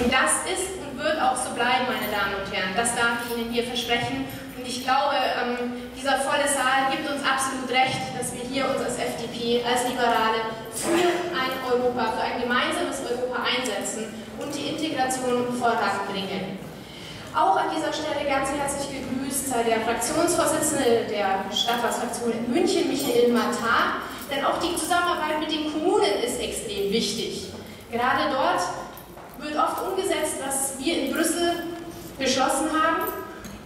Und das ist und wird auch so bleiben, meine Damen und Herren. Das darf ich Ihnen hier versprechen. Und ich glaube, ähm, dieser volle Saal gibt uns absolut recht, dass wir hier uns als FDP, als Liberale für ein Europa, für ein gemeinsames Europa einsetzen und die Integration voranbringen. Auch an dieser Stelle ganz herzlich gegrüßt sei der Fraktionsvorsitzende der Stadtratsfraktion in München, Michael Matar, denn auch die Zusammenarbeit mit den Kommunen ist extrem wichtig. Gerade dort wird oft umgesetzt, was wir in Brüssel beschlossen haben.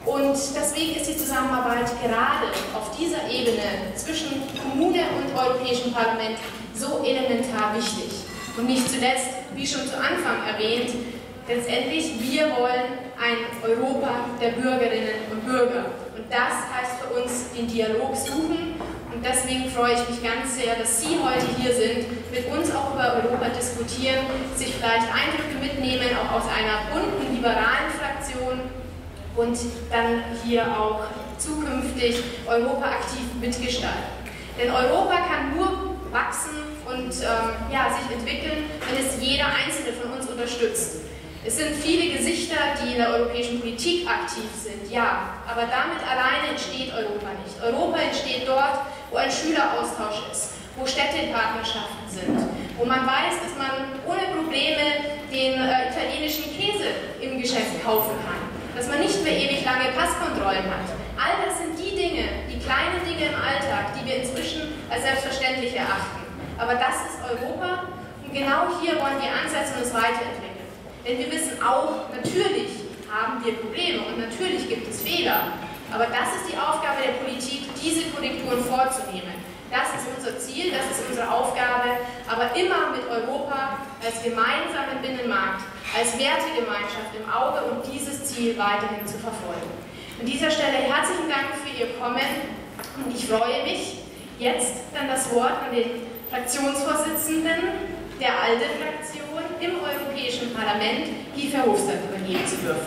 Und deswegen ist die Zusammenarbeit gerade auf dieser Ebene zwischen Kommune und Europäischem Parlament so elementar wichtig. Und nicht zuletzt, wie schon zu Anfang erwähnt, letztendlich, wir wollen ein Europa der Bürgerinnen und Bürger. Und das heißt für uns den Dialog suchen. Und deswegen freue ich mich ganz sehr, dass Sie heute hier sind, mit uns auch über Europa diskutieren, sich vielleicht Eindrücke mitnehmen, auch aus einer bunten, liberalen Fraktion und dann hier auch zukünftig Europa aktiv mitgestalten. Denn Europa kann nur wachsen und ähm, ja, sich entwickeln, wenn es jeder Einzelne von uns unterstützt. Es sind viele Gesichter, die in der europäischen Politik aktiv sind, ja, aber damit alleine entsteht Europa nicht. Europa entsteht dort, wo ein Schüleraustausch ist, wo Städtepartnerschaften sind, wo man weiß, dass man ohne Probleme den äh, italienischen Käse im Geschäft kaufen kann, dass man mehr ewig lange Passkontrollen hat. All das sind die Dinge, die kleinen Dinge im Alltag, die wir inzwischen als selbstverständlich erachten. Aber das ist Europa und genau hier wollen wir ansetzen und es weiterentwickeln. Denn wir wissen auch, natürlich haben wir Probleme und natürlich gibt es Fehler. Aber das ist die Aufgabe der Politik, diese Korrekturen vorzunehmen. Das ist unser Ziel, das ist unsere Aufgabe, aber immer mit Europa als gemeinsamen Binnenmarkt, als Wertegemeinschaft im Auge und dieses Ziel weiterhin zu verfolgen. An dieser Stelle herzlichen Dank für Ihr Kommen und ich freue mich, jetzt dann das Wort an den Fraktionsvorsitzenden der ALDE-Fraktion im Europäischen Parlament, Guy Verhofstadt, übergeben zu dürfen.